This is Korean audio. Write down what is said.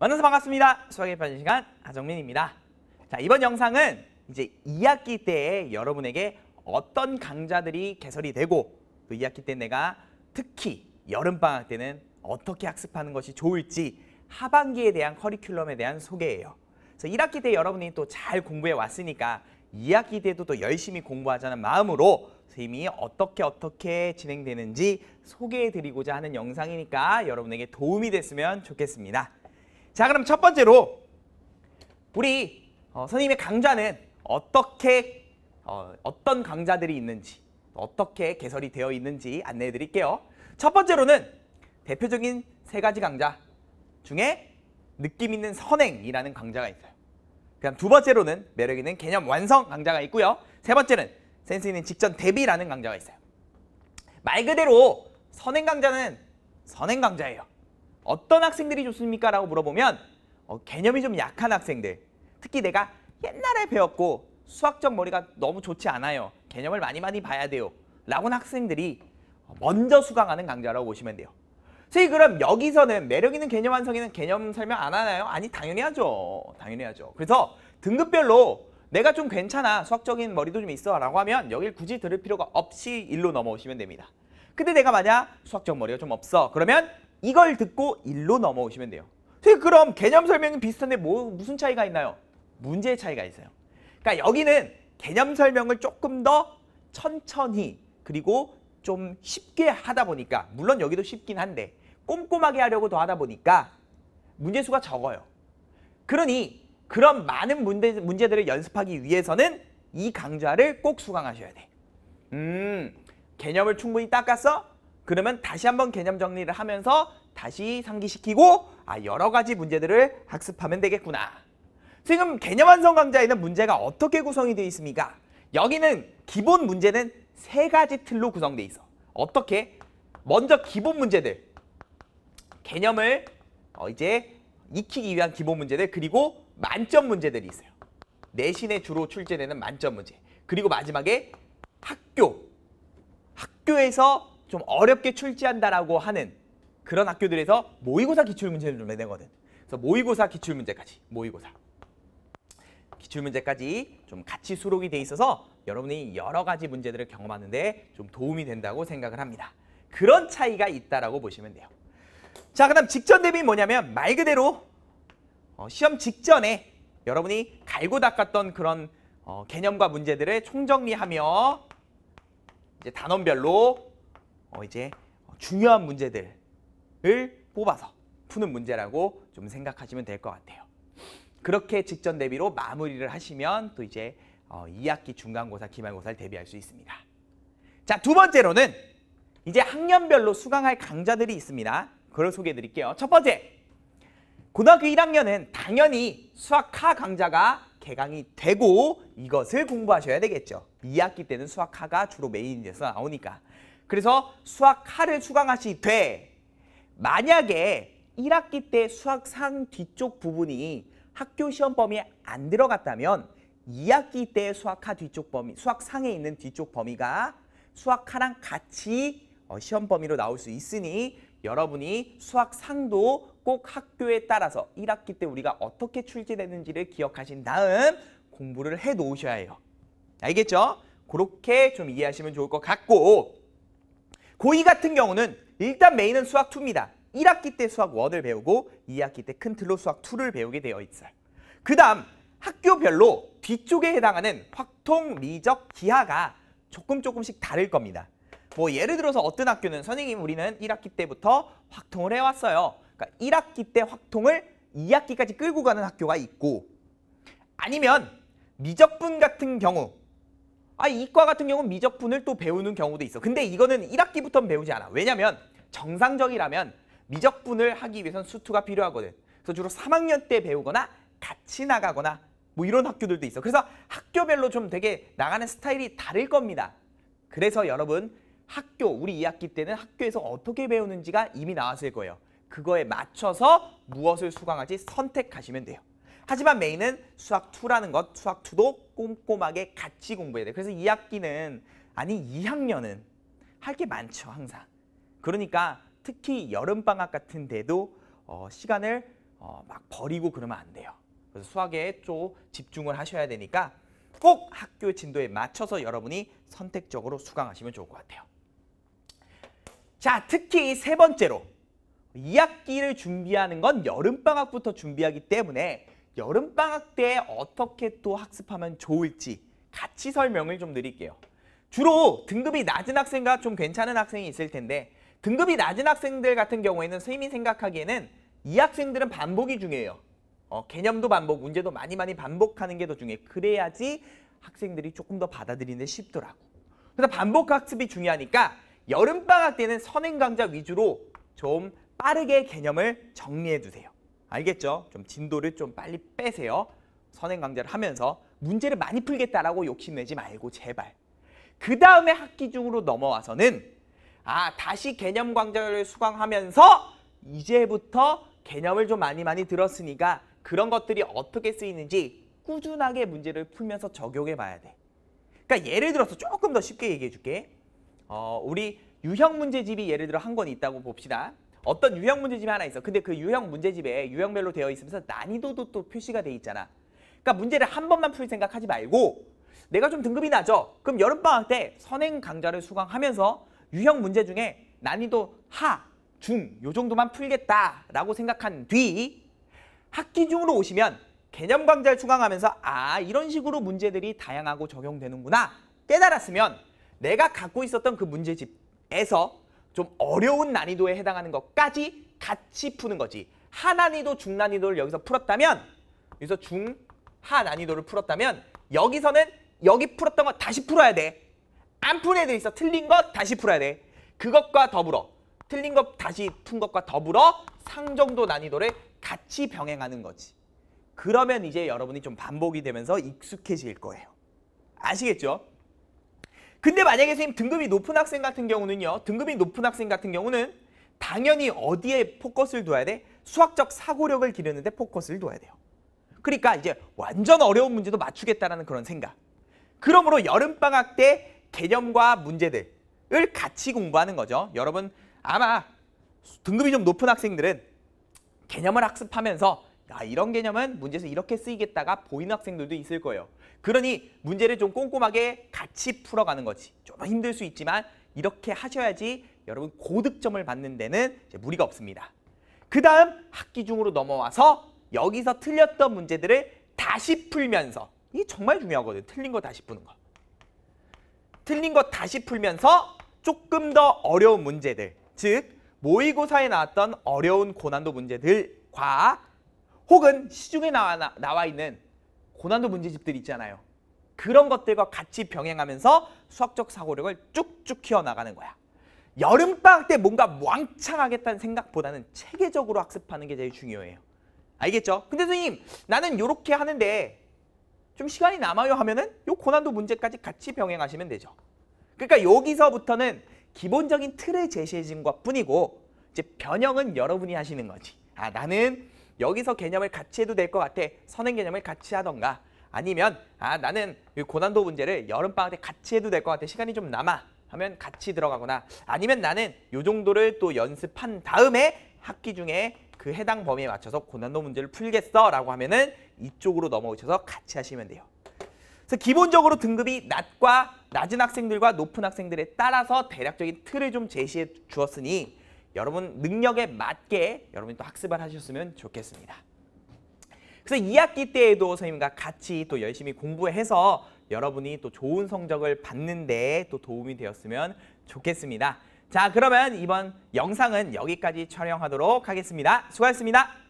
만나서 반갑습니다. 수학의 편지 시간 하정민입니다. 자, 이번 영상은 이제 2학기 때에 여러분에게 어떤 강좌들이 개설이 되고 또 2학기 때 내가 특히 여름방학 때는 어떻게 학습하는 것이 좋을지 하반기에 대한 커리큘럼에 대한 소개예요. 그래서 1학기 때 여러분이 또 잘 공부해 왔으니까 2학기 때도 또 열심히 공부하자는 마음으로 선생님이 어떻게 어떻게 진행되는지 소개해 드리고자 하는 영상이니까 여러분에게 도움이 됐으면 좋겠습니다. 자 그럼 첫 번째로 우리 어, 선생님의 강좌는 어떻게 어, 어떤 강좌들이 있는지 어떻게 개설이 되어 있는지 안내해 드릴게요. 첫 번째로는 대표적인 세 가지 강좌 중에 느낌 있는 선행이라는 강좌가 있어요. 그다음 두 번째로는 매력 있는 개념 완성 강좌가 있고요. 세 번째는 센스 있는 직전 대비라는 강좌가 있어요. 말 그대로 선행 강좌는 선행 강좌예요. 어떤 학생들이 좋습니까? 라고 물어보면 어, 개념이 좀 약한 학생들 특히 내가 옛날에 배웠고 수학적 머리가 너무 좋지 않아요. 개념을 많이 많이 봐야 돼요. 라고 하는 학생들이 먼저 수강하는 강좌라고 보시면 돼요. 선생님 그럼 여기서는 매력 있는 개념 완성에는 개념 설명 안 하나요? 아니 당연히 하죠. 당연히 하죠. 그래서 등급별로 내가 좀 괜찮아 수학적인 머리도 좀 있어 라고 하면 여길 굳이 들을 필요가 없이 일로 넘어오시면 됩니다. 근데 내가 만약 수학적 머리가 좀 없어 그러면 이걸 듣고 일로 넘어오시면 돼요. 선생님 그럼 개념 설명이 비슷한데 뭐 무슨 차이가 있나요? 문제의 차이가 있어요. 그러니까 여기는 개념 설명을 조금 더 천천히 그리고 좀 쉽게 하다 보니까 물론 여기도 쉽긴 한데 꼼꼼하게 하려고 더 하다 보니까 문제 수가 적어요. 그러니 그런 많은 문제, 문제들을 연습하기 위해서는 이 강좌를 꼭 수강하셔야 돼. 음, 개념을 충분히 닦았어? 그러면 다시 한번 개념 정리를 하면서 다시 상기시키고 아 여러 가지 문제들을 학습하면 되겠구나. 지금 개념 완성 강좌에는 문제가 어떻게 구성이 되어 있습니까? 여기는 기본 문제는 세 가지 틀로 구성되어 있어. 어떻게? 먼저 기본 문제들. 개념을 어, 이제 익히기 위한 기본 문제들 그리고 만점 문제들이 있어요. 내신에 주로 출제되는 만점 문제. 그리고 마지막에 학교. 학교에서 좀 어렵게 출제한다라고 하는 그런 학교들에서 모의고사 기출문제를 좀 내거든. 그래서 모의고사 기출문제까지. 모의고사. 기출문제까지 좀 같이 수록이 돼 있어서 여러분이 여러 가지 문제들을 경험하는데 좀 도움이 된다고 생각을 합니다. 그런 차이가 있다라고 보시면 돼요. 자, 그 다음 직전 대비 뭐냐면 말 그대로 어, 시험 직전에 여러분이 갈고 닦았던 그런 어, 개념과 문제들을 총정리하며 이제 단원별로 어, 이제 중요한 문제들을 뽑아서 푸는 문제라고 좀 생각하시면 될 것 같아요. 그렇게 직전 대비로 마무리를 하시면 또 이제 어, 2학기 중간고사, 기말고사를 대비할 수 있습니다. 자, 두 번째로는 이제 학년별로 수강할 강좌들이 있습니다. 그걸 소개해 드릴게요. 첫 번째, 고등학교 1학년은 당연히 수학하 강좌가 개강이 되고 이것을 공부하셔야 되겠죠. 2학기 때는 수학하가 주로 메인이 돼서 나오니까. 그래서 수학하를 수강하시 되 만약에 1학기 때 수학상 뒤쪽 부분이 학교 시험 범위에 안 들어갔다면 2학기 때 수학하 뒤쪽 범위, 수학상에 있는 뒤쪽 범위가 수학하랑 같이 어, 시험 범위로 나올 수 있으니 여러분이 수학상도 꼭 학교에 따라서 1학기 때 우리가 어떻게 출제되는지를 기억하신 다음 공부를 해 놓으셔야 해요. 알겠죠? 그렇게 좀 이해하시면 좋을 것 같고 고2 같은 경우는 일단 메인은 수학 2입니다. 1학기 때 수학 1을 배우고 2학기 때 큰 틀로 수학 2를 배우게 되어 있어요. 그 다음 학교별로 뒤쪽에 해당하는 확통, 미적, 기하가 조금 조금씩 다를 겁니다. 뭐 예를 들어서 어떤 학교는 선생님 우리는 1학기 때부터 확통을 해왔어요. 그러니까 1학기 때 확통을 2학기까지 끌고 가는 학교가 있고 아니면 미적분 같은 경우 아 이과 같은 경우는 미적분을 또 배우는 경우도 있어. 근데 이거는 1학기부터는 배우지 않아. 왜냐면 정상적이라면 미적분을 하기 위해선 수투가 필요하거든. 그래서 주로 3학년 때 배우거나 같이 나가거나 뭐 이런 학교들도 있어. 그래서 학교별로 좀 되게 나가는 스타일이 다를 겁니다. 그래서 여러분 학교, 우리 2학기 때는 학교에서 어떻게 배우는지가 이미 나왔을 거예요. 그거에 맞춰서 무엇을 수강할지 선택하시면 돼요. 하지만 메인은 수학 2라는 것, 수학 2도 꼼꼼하게 같이 공부해야 돼요. 그래서 2학기는 아니 2학년은 할 게 많죠, 항상. 그러니까 특히 여름방학 같은 데도 어, 시간을 어, 막 버리고 그러면 안 돼요. 그래서 수학에 좀 집중을 하셔야 되니까 꼭 학교 진도에 맞춰서 여러분이 선택적으로 수강하시면 좋을 것 같아요. 자, 특히 세 번째로 2학기를 준비하는 건 여름방학부터 준비하기 때문에 여름방학 때 어떻게 또 학습하면 좋을지 같이 설명을 좀 드릴게요. 주로 등급이 낮은 학생과 좀 괜찮은 학생이 있을 텐데 등급이 낮은 학생들 같은 경우에는 선생님이 생각하기에는 이 학생들은 반복이 중요해요. 어, 개념도 반복, 문제도 많이 많이 반복하는 게 더 중요해. 그래야지 학생들이 조금 더 받아들이는 데 쉽더라고. 그래서 반복 학습이 중요하니까 여름방학 때는 선행 강좌 위주로 좀 빠르게 개념을 정리해 두세요. 알겠죠? 좀 진도를 좀 빨리 빼세요. 선행 강좌를 하면서 문제를 많이 풀겠다라고 욕심내지 말고 제발. 그 다음에 학기 중으로 넘어와서는 아 다시 개념 강좌를 수강하면서 이제부터 개념을 좀 많이 많이 들었으니까 그런 것들이 어떻게 쓰이는지 꾸준하게 문제를 풀면서 적용해 봐야 돼. 그러니까 예를 들어서 조금 더 쉽게 얘기해 줄게. 어, 우리 유형 문제집이 예를 들어 한 권 있다고 봅시다. 어떤 유형 문제집이 하나 있어. 근데 그 유형 문제집에 유형별로 되어 있으면서 난이도도 또 표시가 돼 있잖아. 그러니까 문제를 한 번만 풀 생각하지 말고 내가 좀 등급이 낮아. 그럼 여름방학 때 선행 강좌를 수강하면서 유형 문제 중에 난이도 하, 중, 요 정도만 풀겠다라고 생각한 뒤 학기 중으로 오시면 개념 강좌를 수강하면서 아 이런 식으로 문제들이 다양하고 적용되는구나 깨달았으면 내가 갖고 있었던 그 문제집에서 좀 어려운 난이도에 해당하는 것까지 같이 푸는 거지 하난이도 중난이도를 여기서 풀었다면 여기서 중, 하 난이도를 풀었다면 여기서는 여기 풀었던 거 다시 풀어야 돼 안 푼 애들 있어 틀린 것 다시 풀어야 돼 그것과 더불어 틀린 것 다시 푼 것과 더불어 상정도 난이도를 같이 병행하는 거지. 그러면 이제 여러분이 좀 반복이 되면서 익숙해질 거예요. 아시겠죠? 근데 만약에 선생님 등급이 높은 학생 같은 경우는요. 등급이 높은 학생 같은 경우는 당연히 어디에 포커스를 둬야 돼? 수학적 사고력을 기르는데 포커스를 둬야 돼요. 그러니까 이제 완전 어려운 문제도 맞추겠다라는 그런 생각. 그러므로 여름방학 때 개념과 문제들을 같이 공부하는 거죠. 여러분 아마 등급이 좀 높은 학생들은 개념을 학습하면서 야, 이런 개념은 문제에서 이렇게 쓰이겠다가 보이는 학생들도 있을 거예요. 그러니 문제를 좀 꼼꼼하게 같이 풀어가는 거지. 좀 힘들 수 있지만 이렇게 하셔야지 여러분 고득점을 받는 데는 무리가 없습니다. 그 다음 학기 중으로 넘어와서 여기서 틀렸던 문제들을 다시 풀면서 이게 정말 중요하거든요. 틀린 거 다시 푸는 거. 틀린 거 다시 풀면서 조금 더 어려운 문제들 즉 모의고사에 나왔던 어려운 고난도 문제들과 혹은 시중에 나와, 나와 있는 고난도 문제집들 있잖아요. 그런 것들과 같이 병행하면서 수학적 사고력을 쭉쭉 키워나가는 거야. 여름방학 때 뭔가 왕창 하겠다는 생각보다는 체계적으로 학습하는 게 제일 중요해요. 알겠죠? 근데 선생님 나는 이렇게 하는데 좀 시간이 남아요 하면은 요 고난도 문제까지 같이 병행하시면 되죠. 그러니까 여기서부터는 기본적인 틀을 제시해 준 것뿐이고 이제 변형은 여러분이 하시는 거지. 아 나는 여기서 개념을 같이 해도 될 것 같아. 선행 개념을 같이 하던가 아니면 아 나는 고난도 문제를 여름방학 때 같이 해도 될 것 같아. 시간이 좀 남아. 하면 같이 들어가거나 아니면 나는 요 정도를 또 연습한 다음에 학기 중에 그 해당 범위에 맞춰서 고난도 문제를 풀겠어 라고 하면은 이쪽으로 넘어오셔서 같이 하시면 돼요. 그래서 기본적으로 등급이 낮과 낮은 학생들과 높은 학생들에 따라서 대략적인 틀을 좀 제시해 주었으니 여러분 능력에 맞게 여러분이 또 학습을 하셨으면 좋겠습니다. 그래서 2학기 때에도 선생님과 같이 또 열심히 공부해서 여러분이 또 좋은 성적을 받는데 또 도움이 되었으면 좋겠습니다. 자 그러면 이번 영상은 여기까지 촬영하도록 하겠습니다. 수고하셨습니다.